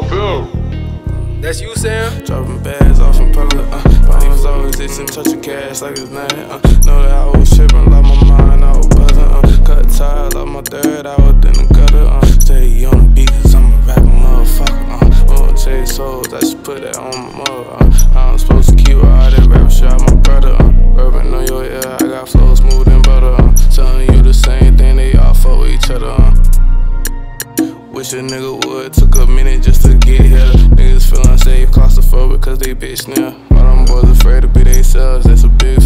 Phil. That's you, Sam? Dropping bags off in public, uh. Body always itching, touching cash like it's name, uh. Know that I was tripping, like my mind, I was buzzing, uh. Cut ties, like my third, I was in the gutter, uh. Stay on the beat, cause I'm a rap motherfucker, uh. Won't chase souls, I should put that on my mother, uh. I'm supposed to keep all that rap shit out my brother, uh. Urban on your ear, I got flow smooth and butter, uh. Telling you the same thing, they all fuck with each other, uh. Wish a nigga would, took a minute. they bitch now. All them boys afraid to be themselves, that's a big